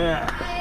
Yeah.